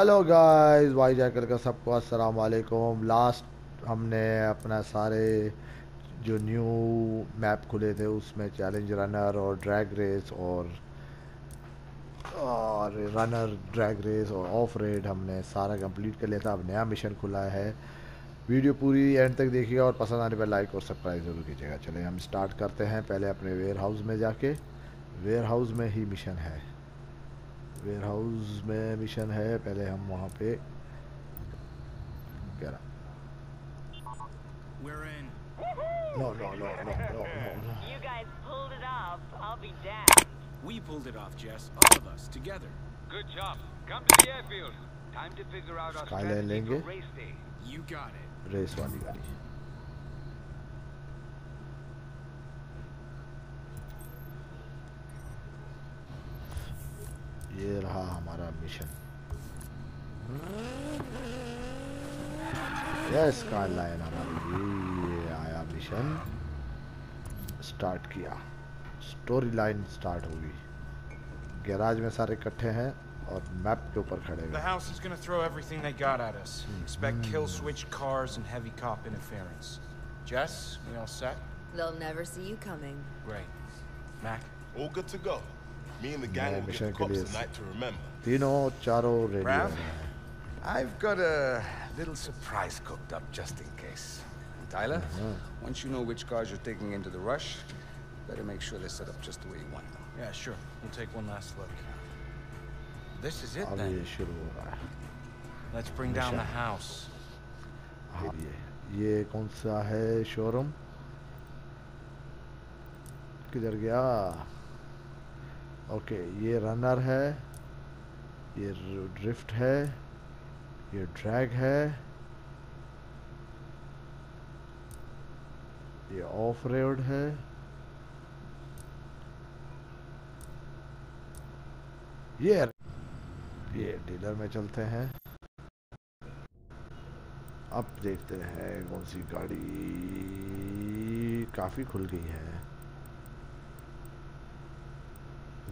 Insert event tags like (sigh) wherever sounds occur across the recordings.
Hello guys Y jackal का सबको अस्सलाम वालेकुम। लास्ट हमने अपना सारे जो न्यू मैप खुले थे, उसमें चैलेंज रनर और ड्रैग रेस और और रनर ड्रैग रेस और ऑफ़ रेड हमने सारा कंप्लीट कर लिया था। अब नया मिशन खुला है। वीडियो पूरी एंड तक देखिएगा और पसंद आने पर लाइक और सब्सक्राइब ज़रूर कीजिएगा। चलिए, हम स्टार्ट करते हैं पहले अपने वेयर हाउस में जाके। वेयर हाउस में ही मिशन है। वेयर हाउस में मिशन है पहले हम वहाँ पे in. No no no no no no You guys pulled it off. I'll be damned. We pulled it off, Jess. All of us together. Good job. Come to the airfield. Time to figure out our strategy for race day. You got it. Race वाली गाड़ी ये रहा हमारा mission line हमारी ये आया mission start किया। Story line start होगी गैराज में सारे इकट्ठे हैं और मैप के ऊपर खड़े They'll never see you coming. Great. Mac, all good to go. Me and the gang Yeah, will mission give the cops clears. a night to remember. तीनों चारों रेडी Rav? हैं I've got a little surprise cooked up just in case. And Tyler, once you know which cars you're taking into the rush, better make sure they're set up just the way you want them. Yeah, sure. We'll take one last look. This is it अब then. ये शुरू हो रहा है Let's bring down the house. हाँ ये ये कौन सा है शोरूम किधर गया ओके ये रनर है, ये ड्रिफ्ट है, ये ड्रैग है, ये ऑफ़ रोड है। ये ये डीलर में चलते हैं। अब देखते हैं कौन सी गाड़ी काफ़ी खुल गई है।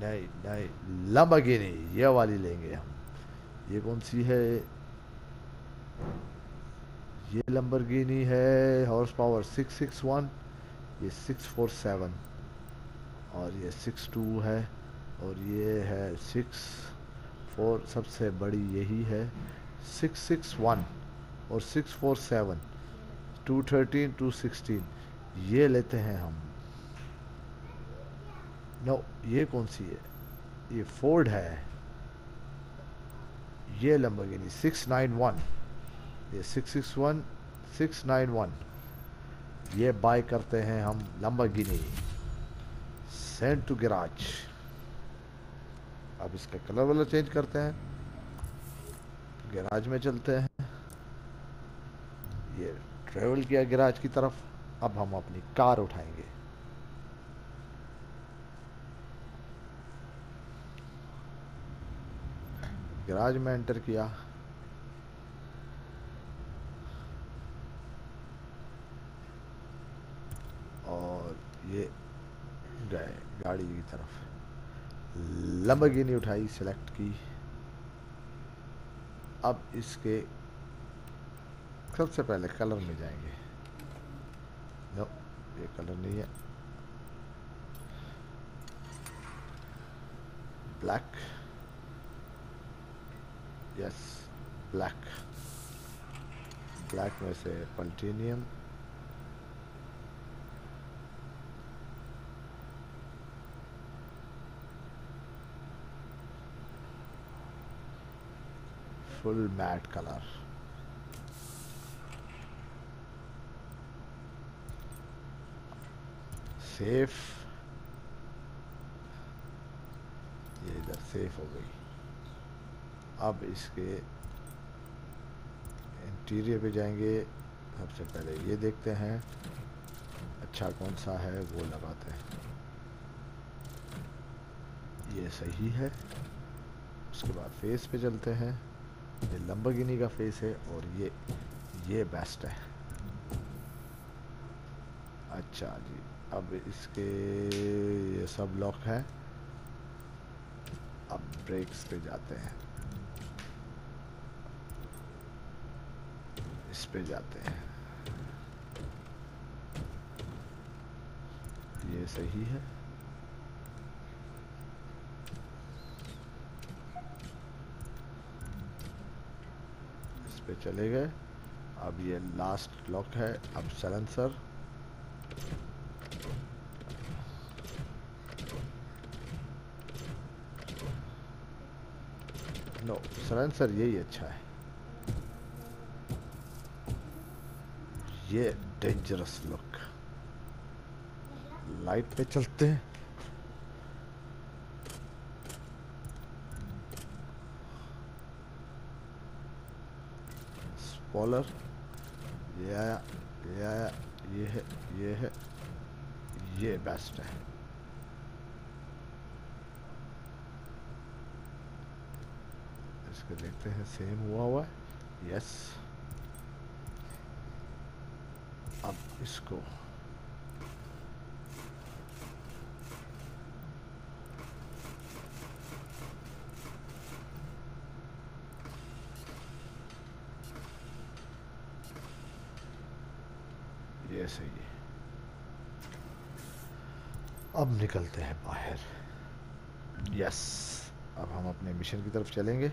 नहीं नहीं लंबरगिनी ये वाली लेंगे हम। ये कौन सी है? ये लंबरगिनी है हॉर्स पावर 661 ये 647 और ये 62 है, और ये है 64 सबसे बड़ी यही है 661 और 647 213 216 ये लेते हैं हम। नो ये कौन सी है? ये फोर्ड है। ये लंबरगिनी 691 ये 661 691 ये बाय करते हैं हम लंबरगिनी सेंड टू गिराज अब इसका कलर वाला चेंज करते हैं। गैराज में चलते हैं। ये ट्रेवल किया गैराज की तरफ़। अब हम अपनी कार उठाएँगे। गैराज में एंटर किया। और ये गए गाड़ी की तरफ़। लंबरगिनी उठाई सिलेक्ट की। अब इसके सबसे पहले कलर में जाएँगे। नो ये कलर नहीं है। Black yes. Black. Black with a continuum. full matte color. Safe. yeah that's safe away अब इसके इंटीरियर पे जाएँगे, सबसे पहले ये देखते हैं अच्छा कौन सा है वो लगाते हैं। ये सही है। उसके बाद फेस पे चलते हैं। ये लंबरगिनी का फेस है और ये ये बेस्ट है। अच्छा जी, अब इसके ये सब लॉक है। अब ब्रेक्स पे जाते हैं। इस पे जाते हैं। ये सही है? इस पे चले गए। अब ये लास्ट लॉक है। अब सलेंसर नो सलेंसर यही अच्छा है। ये डेंजरस लुक लाइट पे चलते हैं। स्पॉलर ये आया ये आया, ये है ये है, ये बेस्ट है। इसको देखते हैं सेम हुआ हुआ है? यस अब इसको ये सही है। अब निकलते हैं बाहर। यस, अब हम अपने मिशन की तरफ़ चलेंगे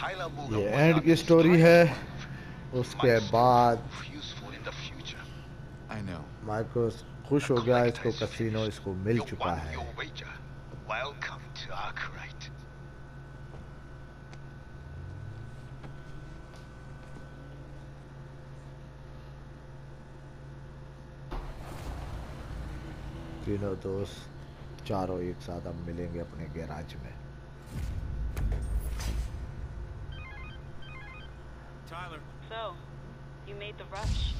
Tyler की की स्टोरी है उसके बाद माइकोस खुश हो गया इसको कसिनो इसको मिल चुका है। तीनों दोस्त चारों एक साथ हम मिलेंगे अपने गैराज में। So, you made the rush.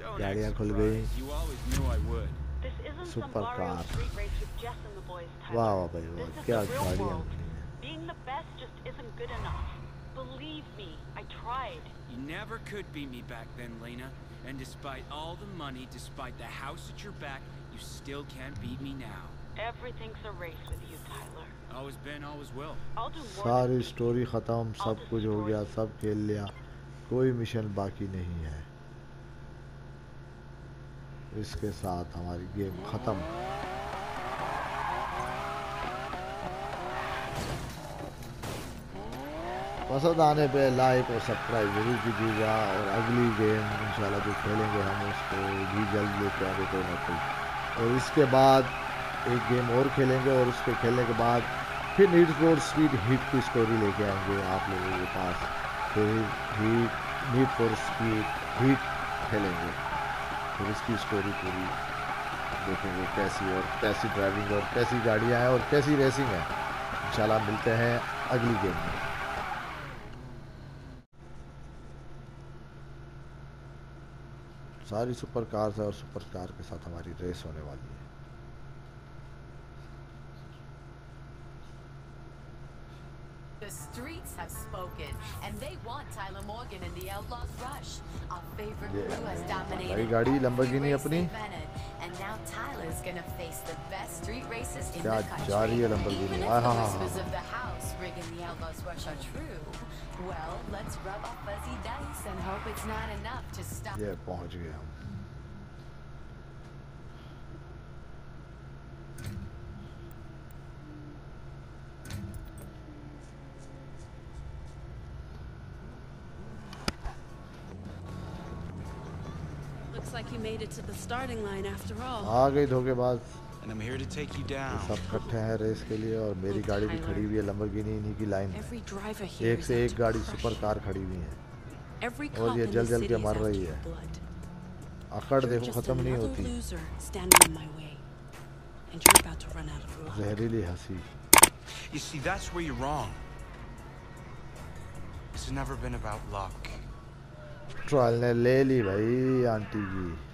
don't गाड़ियाँ act खुल गई surprised. You always knew I would. This isn't some Super barrio car. street race with Jess and the boys, Tyler. वाह वाह भाई This वाह is क्या the real गाड़ियाँ world. निकली हैं Being the best just isn't good enough. Believe me, I tried. You never could beat me back then, Lena. And despite all the money, despite the house at your back, you still can't beat me now. Everything's a race with you, Tyler. Always been, always will. I'll do more सारी than story ख़त्म सब कुछ हो गया सब खेल लिया कोई मिशन बाकी नहीं है। इसके साथ हमारी गेम ख़त्म। पसंद आने पे लाइक और सब्सक्राइब ज़रूर कीजिएगा और अगली गेम इंशाल्लाह जो खेलेंगे हम उसको भी जल्द लेके आगे कोई ना कोई और इसके बाद एक गेम और खेलेंगे और उसके खेलने के बाद फिर नीड फॉर स्पीड हीट की स्टोरी लेके आएँगे आप लोगों के पास। फिर heat need for speed heat खेलेंगे। फिर इसकी स्टोरी पूरी देखेंगे कैसी और कैसी ड्राइविंग और कैसी गाड़ियाँ हैं और कैसी रेसिंग है। इंशाल्लाह मिलते हैं अगली गेम में। सारी सुपर कार्स है और सुपर कार के साथ हमारी रेस होने वाली है। The streets have spoken, and they want Tyler Morgan and the Outlaws Rush. Our favorite Yeah. crew has dominated. भाई गाड़ी every Lamborghini race अपनी। they've entered, And now Tyler's gonna face the best street races in क्या the country. जा रही है Lamborghini? Even if हाँ, the हाँ, हाँ, whispers हाँ। of the house rigging the Outlaws Rush are true, well, let's rub our fuzzy dice and hope it's not enough to stop. ये पहुंच गए हम made it to the starting line after all. आ गई धोखेबाज And I'm here to take you down. सब इकट्ठे हैं race के लिए और मेरी Oh, गाड़ी भी खड़ी हुई है लंबरगिनी इन्हीं की लाइन में Every driver here एक is से एक to गाड़ी सुपर कार खड़ी हुई है Every और ये in जल the जल city के is मर रही है blood. अकड़ देखो ख़त्म नहीं होती. जहरीली हँसी You see, that's where you're wrong. This has never been about luck. Trial ने ले ली भाई आंटी की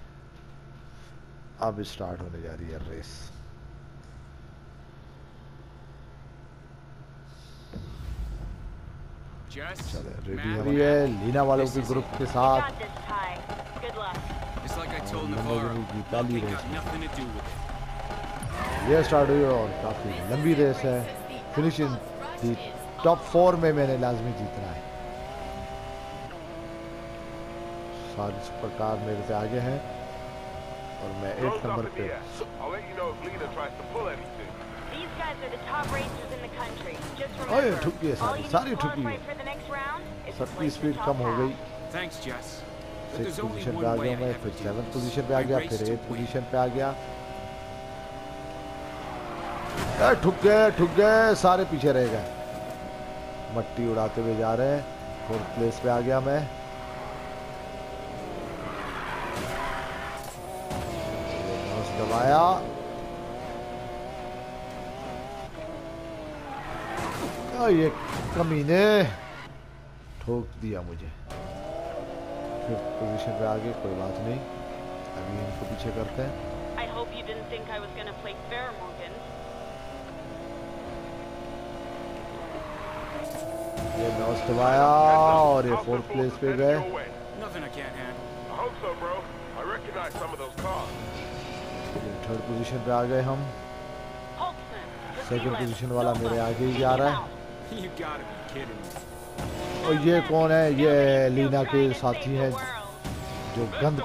अब स्टार्ट होने जा रही है रेस। चले रेडी हो रही है लीना वालों के ग्रुप के साथ। Race with it. ये स्टार्ट हुई और काफ़ी लंबी रेस है। फिनिशिंग दी टॉप फोर में मैंने लाजमी जीतना है। सारे सुपर कार मेरे से आगे हैं। और मैं एट नंबर पे अरे ठुक गए सारी सारी ठुक गई सबकी स्पीड कम हो गई सिक्स पोजीशन पे आ गया मैं फिर सेवन पोजीशन पे आ गया फिर एट पोजीशन पे आ गया। अरे ठुक गए ठुक गए सारे पीछे रह गए। मट्टी उड़ाते हुए जा रहे हैं। फोर्थ प्लेस पे आ गया मैं। लगाया क्या ये कमीने ठोक दिया मुझे फिर पोजीशन पे आगे कोई बात नहीं अभी इनको पीछे करते हैं ये और ये फोर्थ प्लेस पे गए थर्ड पोजीशन पे आ गए हम। सेकंड पोजीशन वाला मेरे आगे ही जा रहा है। और ये कौन है? ये लीना के साथी है जो गंद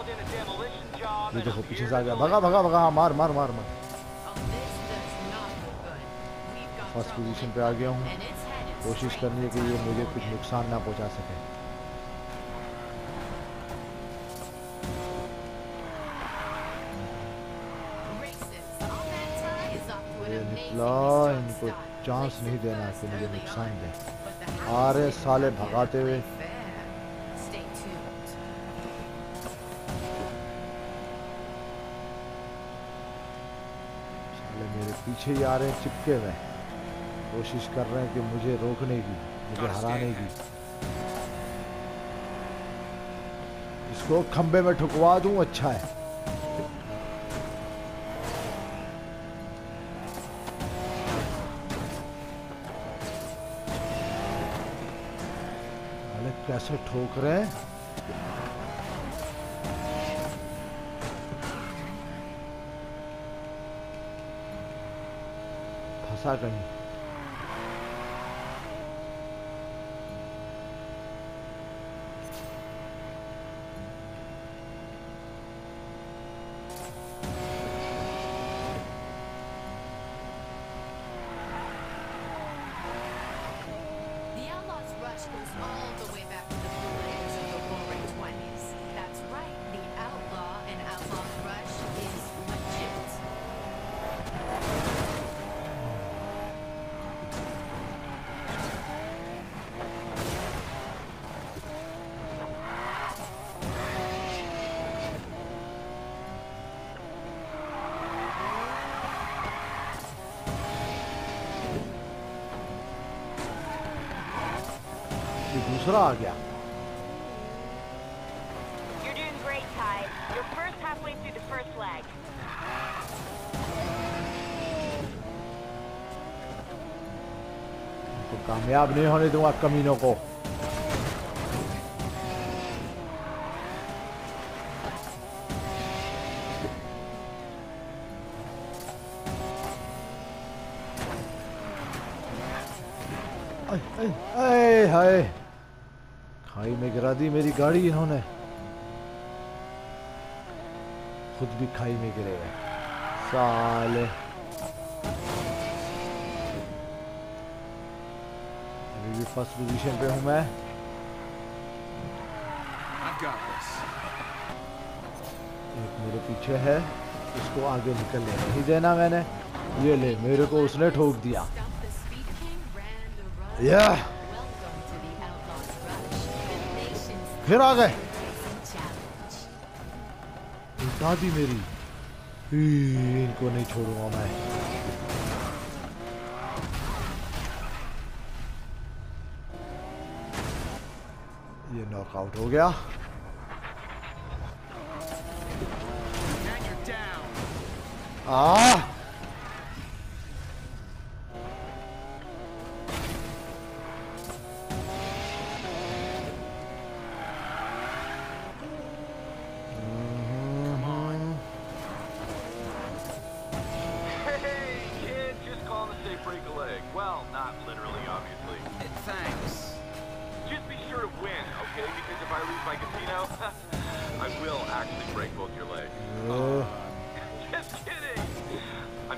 ये देखो पीछे से आ गया। भगा भगा भगा हाँ, मार मार मार मार। फ़र्स्ट पोजीशन पे आ गया हूँ। कोशिश करनी है कि ये मुझे कुछ नुकसान ना पहुँचा सके। Strong इनको चांस नहीं देना कि मुझे नुकसान दे आ रहे साले भगाते हुए. साले मेरे पीछे ही आ रहे हैं चिपके हुए कोशिश कर रहे हैं कि मुझे रोकने की मुझे हराने की इसको खंबे में ठुकवा दूँ अच्छा है। कैसे ठोक रहे हैं? फंसा कहीं। दूसरा आ गया You're doing great, Ty. You're first halfway through the first leg. तो कामयाब नहीं होने दूँगा कमीनों को आय, आय, आय, हाय खाई में गिरा दी मेरी गाड़ी इन्होंने। खुद भी खाई में गिरे। हैं साले। अभी भी फ़र्स्ट पोजीशन पे हूँ मैं. एक मेरे पीछे है उसको आगे निकलने नहीं देना मैंने। ये ले मेरे को उसने ठोक दिया। Run. Yeah. फिर आ गए. उल्टा दी मेरी, इनको नहीं छोड़ूँगा मैं ये नॉकआउट हो गया. आ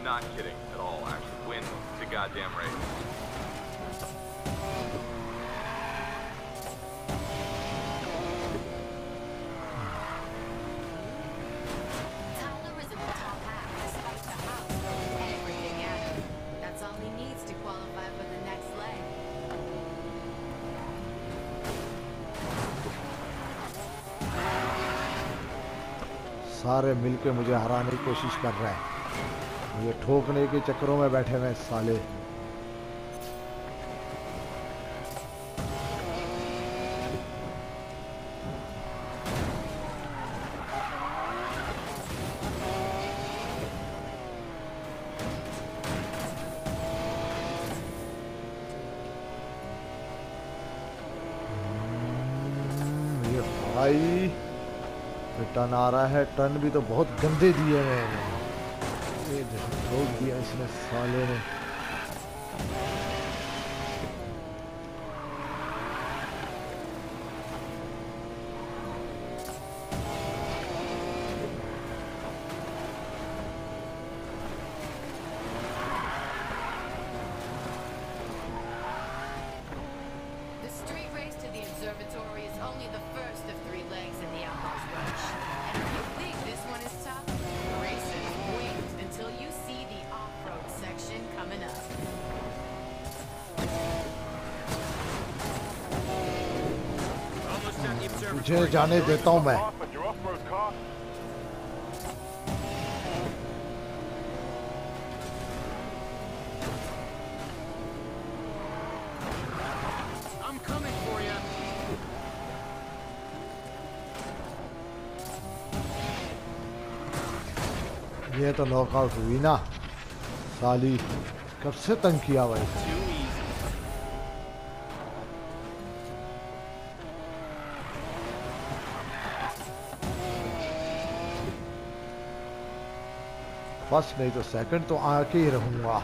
not kidding at all, actually. Win the goddamn race. सारे मिलके मुझे हराने की कोशिश कर रहे हैं मुझे ठोकने के चक्करों में बैठे हुए साले। हम्म, भाई ये टन आ रहा है टन भी तो बहुत गंदे दिए हुए हैं। ये देखो, ठोक दिया मुझे जाने देता हूँ मैं ये तो नौकाउट हुई ना। साली, कब से तंग किया भाई? फ़र्स्ट नहीं तो सेकंड तो आके ही रहूँगा।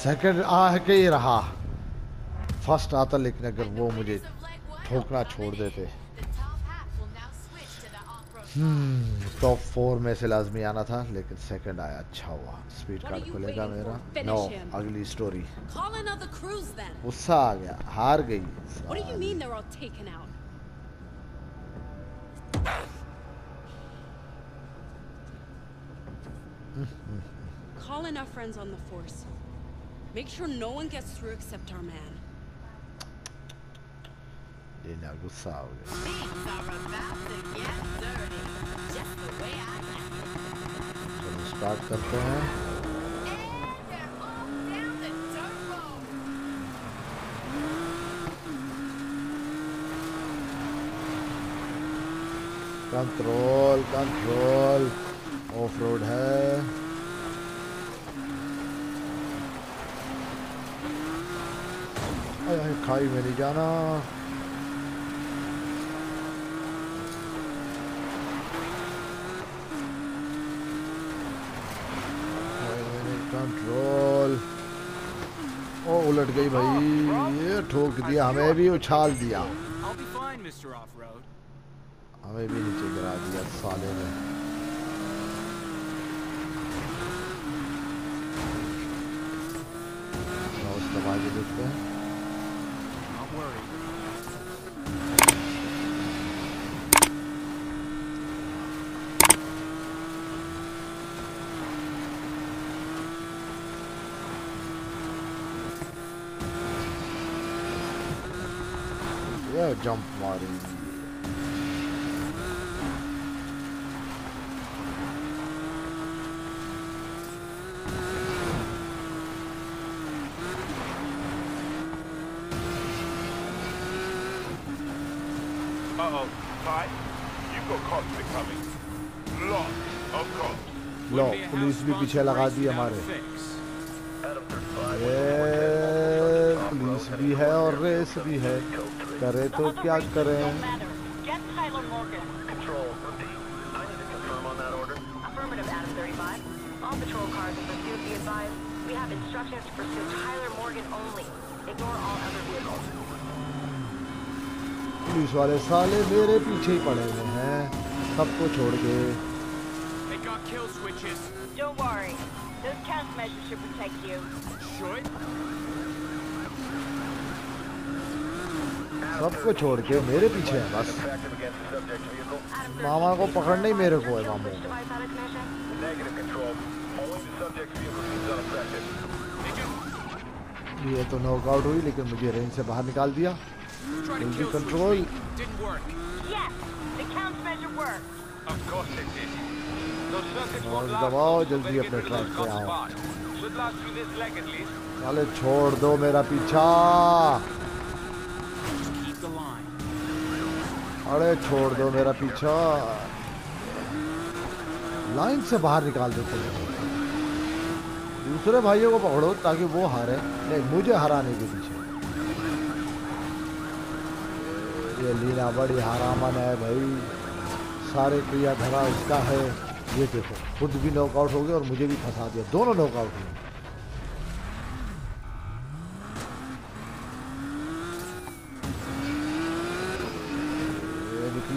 सेकंड आके ही रहा। फ़र्स्ट आता लेकिन अगर वो मुझे ठोकना छोड़ देते हम्म टॉप फोर में से लाजमी आना था लेकिन सेकंड आया अच्छा हुआ स्पीड कार्ड खुलेगा मेरा नो him. अगली स्टोरी. गुस्सा आ गया हार गई? Call in our friends on the force. Make sure no one gets through except our man. लेना गुस्सा हो गया Things are about to get dirty. Just the way I like it. चलो स्टार्ट करते हैं. कंट्रोल कंट्रोल ऑफ़ रोड है खाई में नहीं जाना कंट्रोल ओ उलट गई भाई। ये ठोक दिया हमें भी उछाल दिया. हमें भी नीचे गिरा दिया साले ने। देखते हैं Don't worry. जंप मारेंगे लो पुलिस भी पीछे लगा दी हमारे। पुलिस भी है और रेस भी है। करे तो क्या करें matter. Get Morgan. Control, repeat. I need to confirm on that order. Affirmative, Adam 35. All patrol cars in pursuit be advised. We have instructions to pursue Tyler Morgan only. Ignore all other vehicles. Police वाले साले मेरे पीछे ही पड़े हुए हैं सबको छोड़ के. Don't worry. Those countermeasures should protect you. Should? सबको छोड़ के मेरे पीछे है, बस। मामा को पकड़ने नहीं मेरे को है, मामू। ये तो नॉकआउट हुई, लेकिन मुझे रेंज से बाहर निकाल दिया। कंट्रोल दबाओ, जल्दी अपने ट्रैक पे आओ। छोड़ दो मेरा पीछा। अरे छोड़ दो मेरा पीछा। लाइन से बाहर निकाल हैं दूसरे भाइयों को पकड़ो ताकि वो हारे। नहीं, मुझे हराने के पीछे। ये लीला बड़ी हरामन है भाई। सारे क्रिया धरा उसका है। ये देखो, खुद भी नॉकआउट हो गया और मुझे भी फंसा दिया। दोनों नॉकआउट हुए ये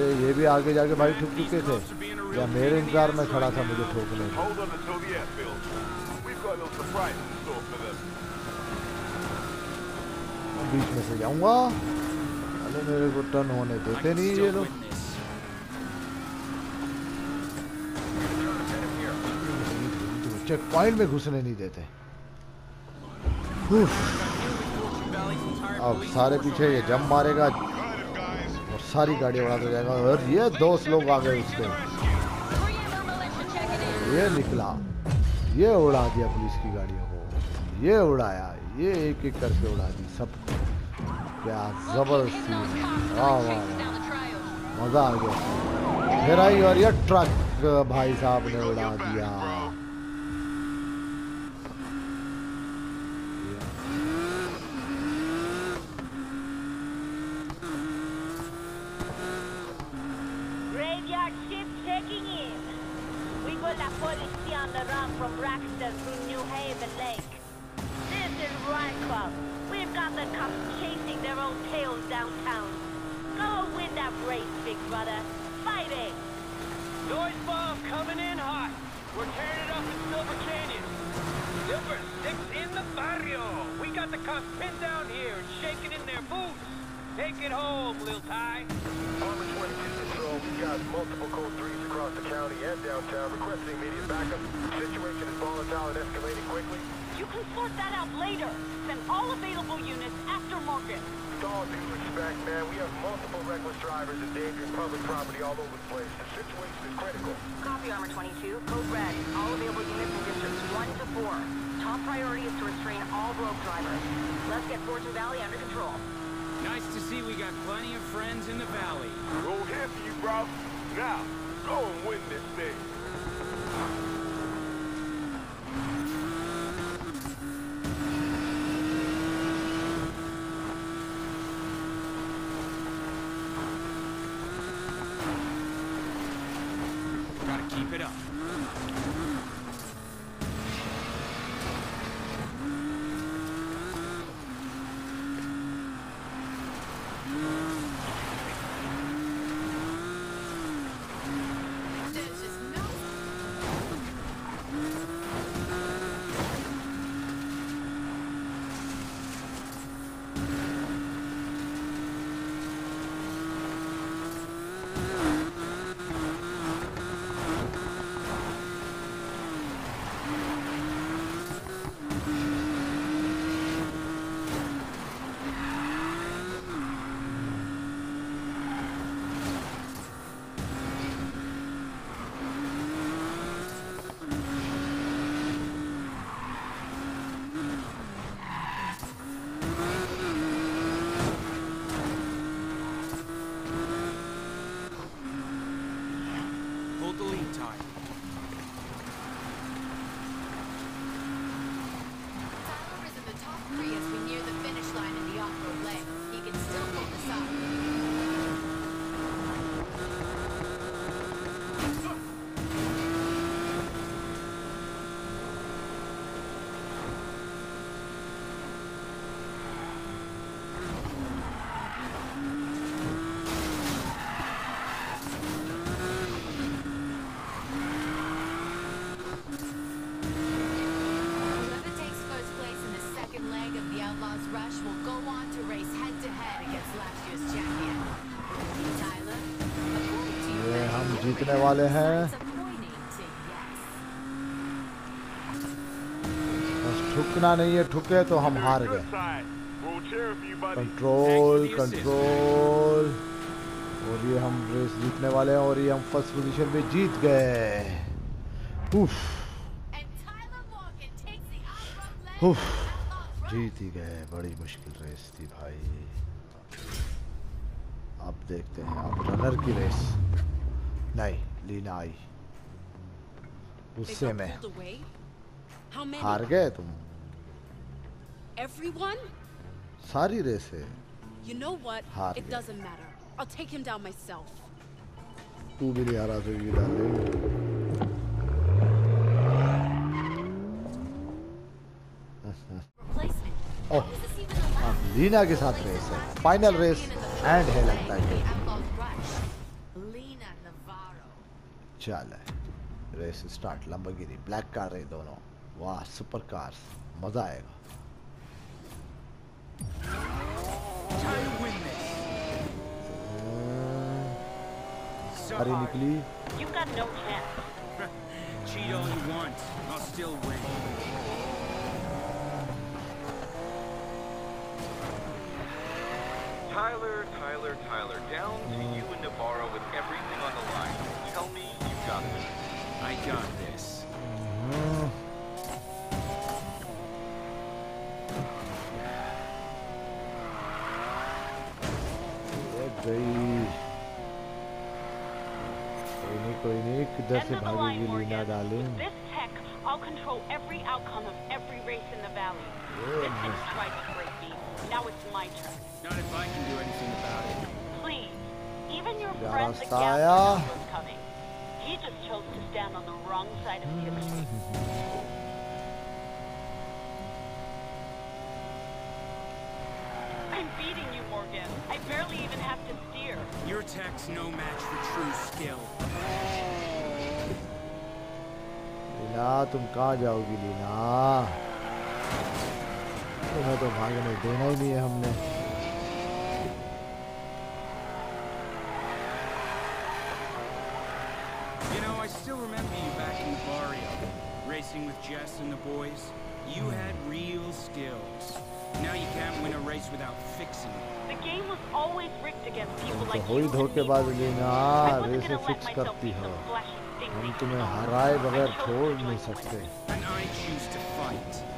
पहले ये भी आगे जाके भाई ठुक चुके थे। या मेरे इंतज़ार में खड़ा था मुझे ठोकने। बीच में से जाऊँगा। अरे मेरे को टर्न होने देते नहीं ये लोग। चेक पॉइंट में घुसने नहीं देते। अब सारे पीछे ये जम मारेगा। सारी गाड़ी उड़ा दे जाएगा और ये दोस्त लोग आ गए उसके। ये निकला। ये उड़ा दिया पुलिस की गाड़ियों को। ये उड़ाया। ये एक एक करके उड़ा दी सबको। क्या ज़बरदस्ती वाह वाह मज़ा आ गया। मेरा ही और ये ट्रक, भाई साहब ने उड़ा दिया। Public property all over the place. The situation is critical. Copy Armor 22, code red. All available units in districts 1 to 4. Top priority is to restrain all rogue drivers. Let's get Fortune Valley under control. Nice to see we got plenty of friends in the valley. We're here for you, bro. Now, go and win this thing. It up. Rush will go on to race head-to-head against last year's champion. ये हम जीतने वाले हैं। बस ठुकना नहीं है ठुके तो हम हार गए। कंट्रोल कंट्रोल और ये हम रेस जीतने वाले हैं और ये हम फ़र्स्ट पोजीशन पे जीत गए। उफ उफ जीत ही गए बड़ी मुश्किल रेस थी भाई। अब देखते हैं आप रनर की रेस नहीं लीना आई। उससे मैं। हार गए तुम। एवरीवन सारी रेस है। You know what it doesn't matter I will take him down myself तू भी नहीं आ रहा तो ये डाल दे। ओह अब लीना के साथ रेस है फाइनल रेस एंड है लगता है चल race start Lamborghini black car है दोनों वाह सुपर कार्स मज़ा आएगा. सारी निकली You've got no chance. (laughs) Cheat all you want. I'll still win. Tyler, Tyler, Tyler, down to you and Navarro with everything on the line. Tell me you got this. I got this. हम्म, ये गई कोई नहीं कोई नहीं किधर End से of the line, भागेगी Leena Morgan. Darling With this tech, I'll control every outcome of every race in the valley. This thing's tried to break me. Now it's my turn. Not if I can do anything about it. Please. Even your क्या friend the रास्ता gambler आया? was coming. He just chose to stand on the wrong side of the extreme. I'm beating you, Morgan. I barely even have to steer. Your tech's no match for true skill. Leena तुम कहाँ जाओगी लीना तुम्हें तो भागने देना ही नहीं है हमने You know, I still remember you back in the barrio, racing with Jess and the boys. You had real skills. Now you can't win a race without fixing it. The game was always rigged against people तो like you and me, I wasn't race gonna let fix myself करती be some flashy thing हम तुम्हें हराए बगैर छोड़ नहीं सकते And I choose to fight.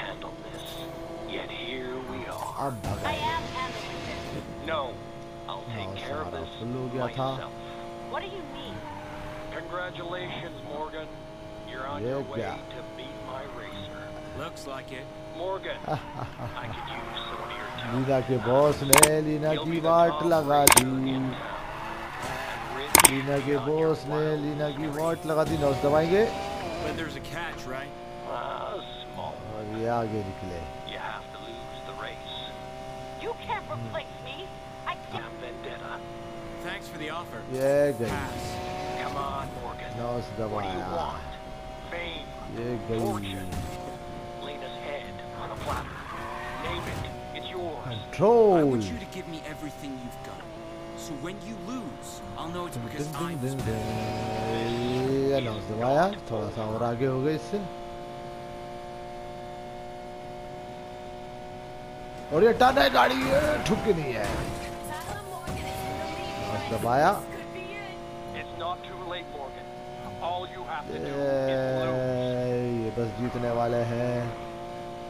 handle this. Yet here we are. अब I भगाएंगे am handling this. No, I'll take हाँ, care of सारा this फुल हो गया था myself. What do you mean? Congratulations, Morgan. You're on ये your way क्या to beat my racer. Looks like it. Morgan, (laughs) I could use some of your talent. Leena के boss ने Leena You'll की be the watt top लगा racer the in town. And Rich Leena के on your boss ने wild Leena की story. वाट लगा दी नौस दबाएंगे But there's a catch, right? Ah, Ya geri You have to lose the race. You can't replace me. I can't. I'm vendetta. Thanks for the offer. Yeah, guys. Pass. Come on, Morgan. No, it's the What do you want? Fame. Yeah, Fortune. Lena's head on a platter. Name it. It's yours. Control. I want you to give me everything you've got. So when you lose, I'll know it's because I'm. Yeah, no, it's the Thora sa aur aage ho gaye isse. और ये turn है गाड़ी ठुकी नहीं है। दबाया ये बस जीतने वाले हैं।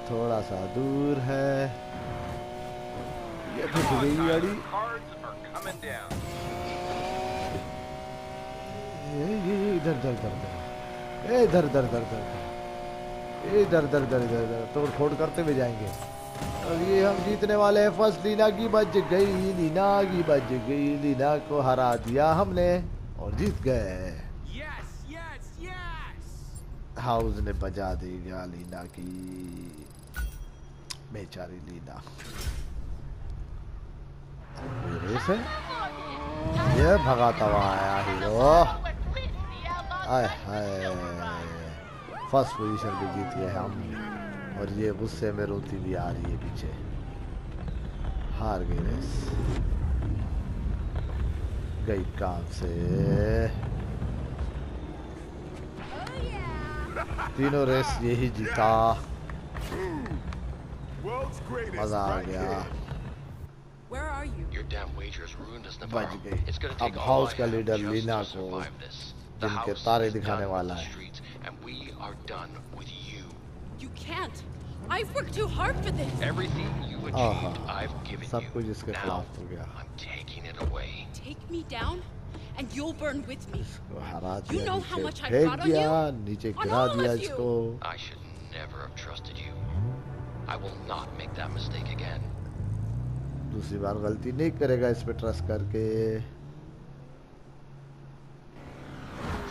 थोड़ा सा दूर है। ये ठुक on, गई. गाड़ी. ये इधर इधर इधर इधर। इधर इधर इधर इधर इधर। इधर इधर इधर इधर तोड़ फोड़ करते हुए जाएँगे। और ये हम जीतने वाले हैं। फ़र्स्ट लीना की बच गई लीना की बच गई। लीना को हरा दिया हमने और जीत गए। Yes, yes, yes! हाउस ने बजा देगा लीना की। बेचारी लीना। ये रेस ये भगाता हुआ आया हीरो आय हाय फ़र्स्ट पोजीशन पे जीत गए हम। और ये गुस्से में रोती भी आ रही है पीछे हार गई रेस गई काम से तीनों रेस यही जीता मज़ा आ गया. Where are you? Your damn wagers ruined us, Navarro. It's gonna अब take all हाउस का लीडर लीना को जिनके house तारे दिखाने वाला है and we are done with you. You can't. I've worked too hard for this. Everything you आहा, achieved, I've given सब you. कुछ इसके Now, खिलाफ हो गया I'm taking it away. Take me down, and you'll burn with me. इसको हरा You दिया know how नीचे much I फेंक brought on दिया you? नीचे On गिरा all दिया of you. इसको I should never have trusted you. I will not make that mistake again. दूसरी बार गलती नहीं करेगा इस पे ट्रस्ट करके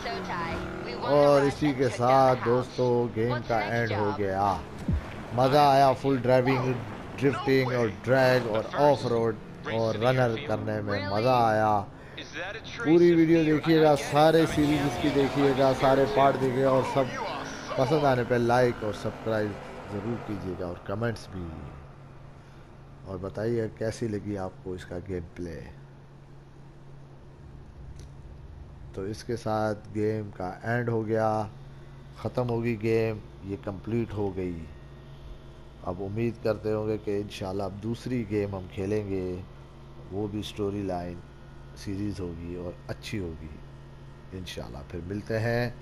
So, Ty, we won और the rush इसी and के took down साथ the house. दोस्तों गेम What's का the next एंड हो job? गया मज़ा आया फुल ड्राइविंग ड्रिफ्टिंग और ड्रैग और ऑफ़ रोड और रनर करने में मज़ा आया। पूरी वीडियो देखिएगा, सारे सीरीज़ इसकी देखिएगा, सारे पार्ट देखिएगा और सब पसंद आने पे लाइक और सब्सक्राइब ज़रूर कीजिएगा और कमेंट्स भी। और बताइए, कैसी लगी आपको इसका गेम प्ले तो इसके साथ गेम का एंड हो गया, ख़त्म होगी गेम ये कंप्लीट हो गई। अब उम्मीद करते होंगे कि इन अब दूसरी गेम हम खेलेंगे। वो भी स्टोरी लाइन सीरीज़ होगी और अच्छी होगी। इन फिर मिलते हैं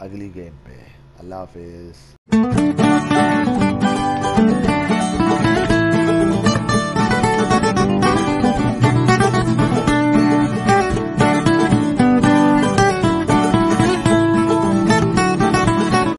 अगली गेम पे। अल्लाह हाफिज़।